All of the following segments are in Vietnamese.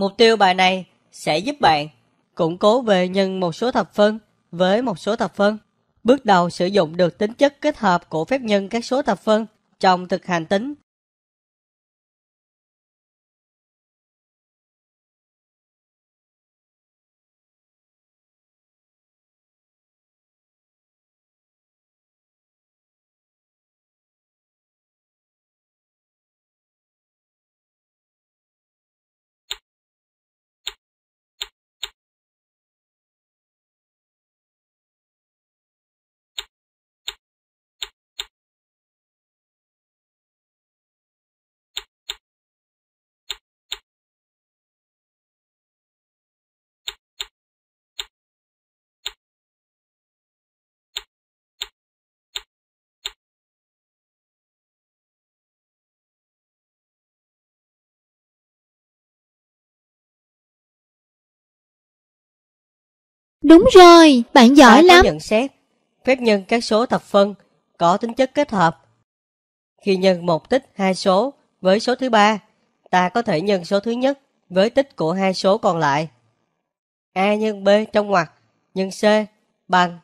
Mục tiêu bài này sẽ giúp bạn củng cố về nhân một số thập phân với một số thập phân. Bước đầu sử dụng được tính chất kết hợp của phép nhân các số thập phân trong thực hành tính Đúng rồi, bạn giỏi ta lắm. nhận xét phép nhân các số thập phân có tính chất kết hợp. Khi nhân một tích hai số với số thứ ba, ta có thể nhân số thứ nhất với tích của hai số còn lại. A nhân B trong ngoặc nhân C bằng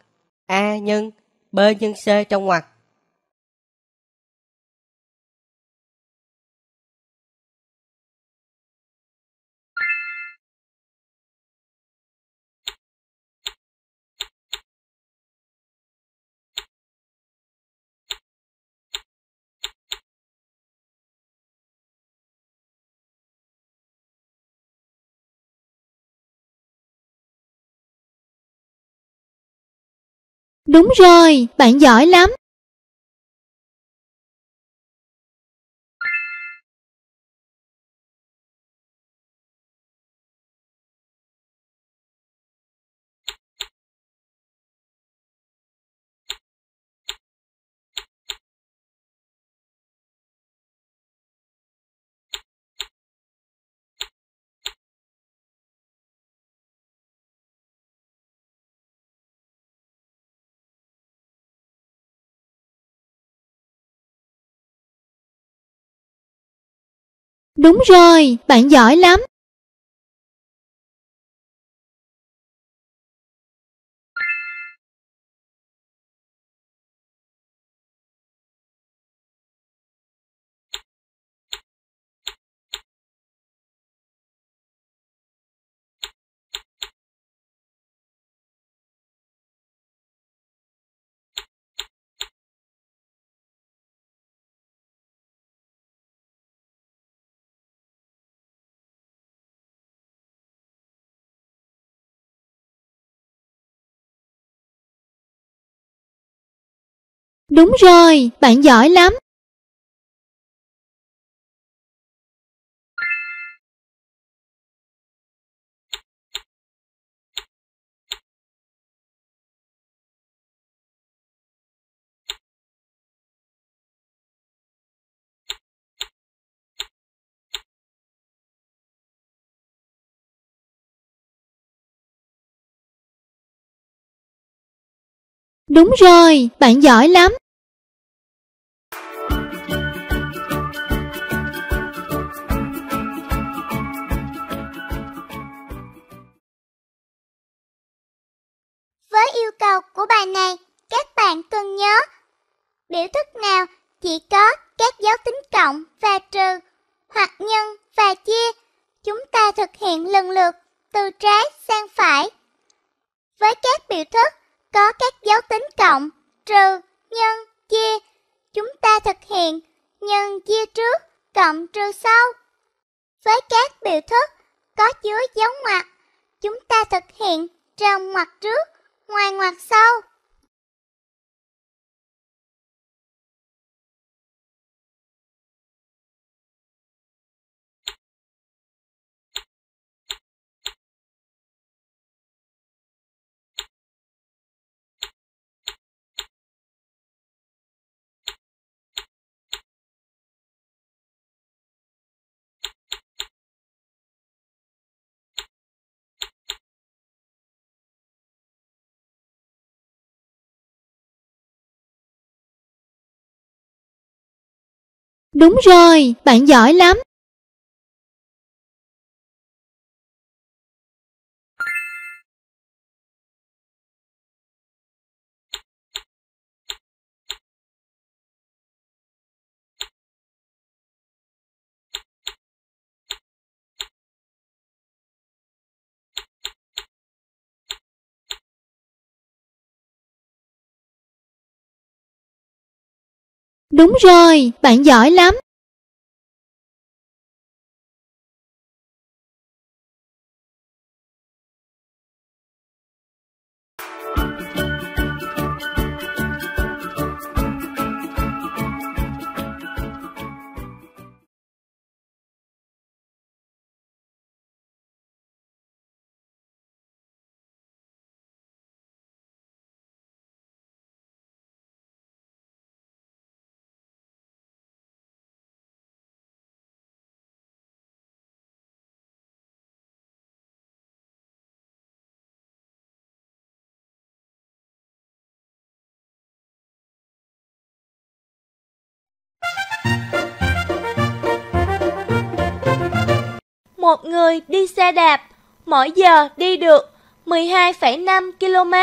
A nhân B nhân C trong ngoặc. Đúng rồi, bạn giỏi lắm. Đúng rồi, bạn giỏi lắm. Đúng rồi, bạn giỏi lắm. Đúng rồi, bạn giỏi lắm. Dấu tính cộng, trừ, nhân, chia, chúng ta thực hiện nhân chia trước, cộng trừ sau. Với các biểu thức có chứa dấu ngoặc, chúng ta thực hiện trong ngoặc trước, ngoài ngoặc sau. Đúng rồi, bạn giỏi lắm. Đúng rồi, bạn giỏi lắm. Một người đi xe đạp, mỗi giờ đi được 12,5 km.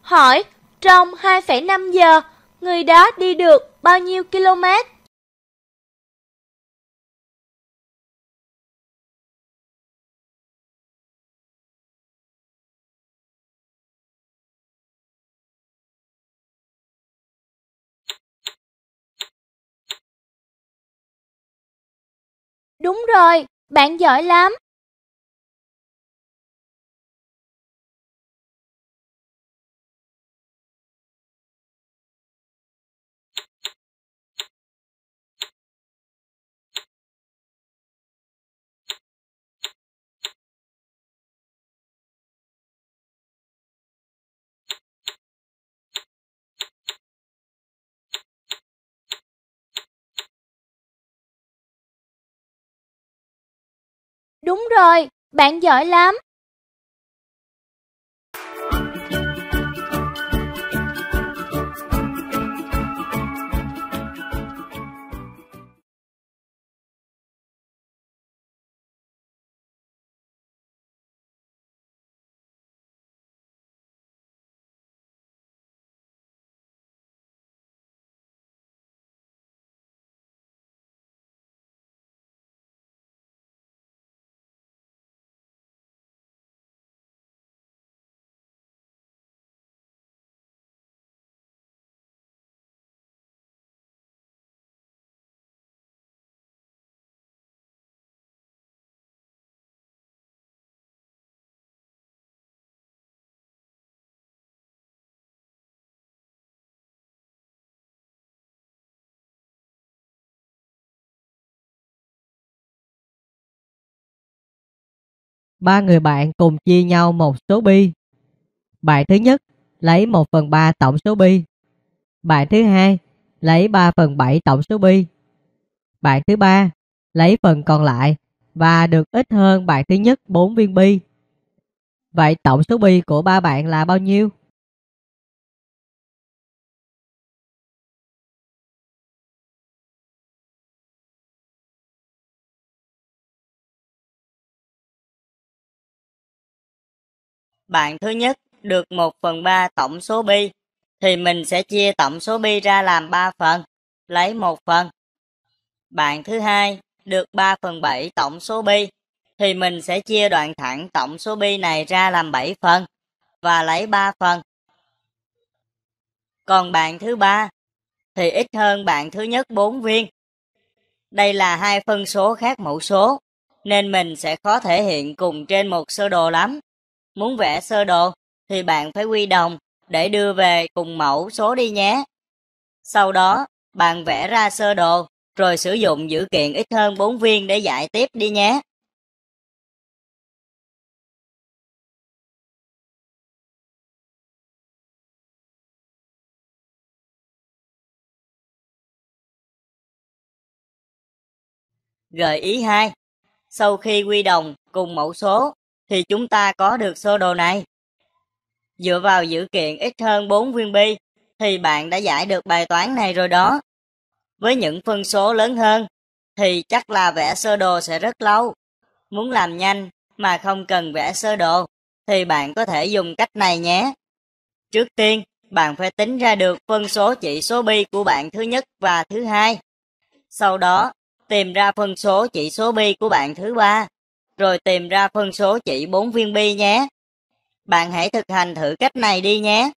Hỏi, trong 2,5 giờ, người đó đi được bao nhiêu km? Đúng rồi, bạn giỏi lắm. Đúng rồi, bạn giỏi lắm. Ba người bạn cùng chia nhau một số bi. Bài thứ nhất, lấy 1 phần 3 tổng số bi. Bài thứ hai, lấy 3 phần 7 tổng số bi. Bài thứ ba, lấy phần còn lại và được ít hơn bài thứ nhất 4 viên bi. Vậy tổng số bi của ba bạn là bao nhiêu? Bạn thứ nhất được 1 phần 3 tổng số bi, thì mình sẽ chia tổng số bi ra làm 3 phần, lấy 1 phần. Bạn thứ hai được 3 phần 7 tổng số bi, thì mình sẽ chia đoạn thẳng tổng số bi này ra làm 7 phần, và lấy 3 phần. Còn bạn thứ ba thì ít hơn bạn thứ nhất 4 viên. Đây là hai phân số khác mẫu số, nên mình sẽ khó thể hiện cùng trên một sơ đồ lắm. Muốn vẽ sơ đồ thì bạn phải quy đồng để đưa về cùng mẫu số đi nhé. Sau đó, bạn vẽ ra sơ đồ rồi sử dụng dữ kiện ít hơn 4 viên để giải tiếp đi nhé. Gợi ý 2. Sau khi quy đồng cùng mẫu số thì chúng ta có được sơ đồ này. Dựa vào dữ kiện ít hơn 4 viên bi thì bạn đã giải được bài toán này rồi đó. Với những phân số lớn hơn thì chắc là vẽ sơ đồ sẽ rất lâu. Muốn làm nhanh mà không cần vẽ sơ đồ thì bạn có thể dùng cách này nhé. Trước tiên, bạn phải tính ra được phân số chỉ số bi của bạn thứ nhất và thứ hai. Sau đó, tìm ra phân số chỉ số bi của bạn thứ ba, rồi tìm ra phân số chỉ 4 viên bi nhé. Bạn hãy thực hành thử cách này đi nhé.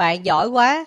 Bạn giỏi quá,